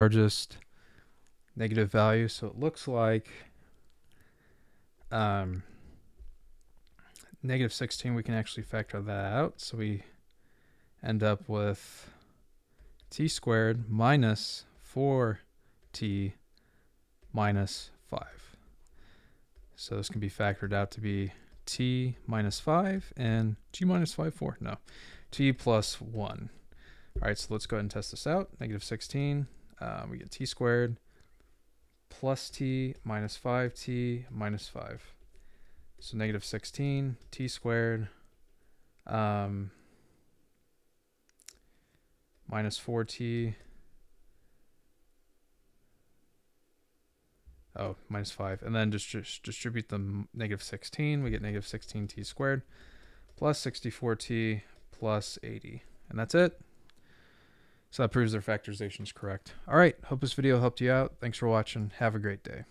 largest negative value. So it looks like um, negative 16, we can actually factor that out. So we end up with t squared minus 4t minus 5. So this can be factored out to be t minus 5 and t minus 5, 4. No, t plus 1. All right, so let's go ahead and test this out. Negative 16, um, we get t squared plus t minus 5t minus 5. So negative 16 t squared um, minus 4t. Oh, minus 5. And then just, distribute the negative 16. We get negative 16t squared plus 64t plus 80. And that's it. So that proves their factorization is correct. All right. Hope this video helped you out. Thanks for watching. Have a great day.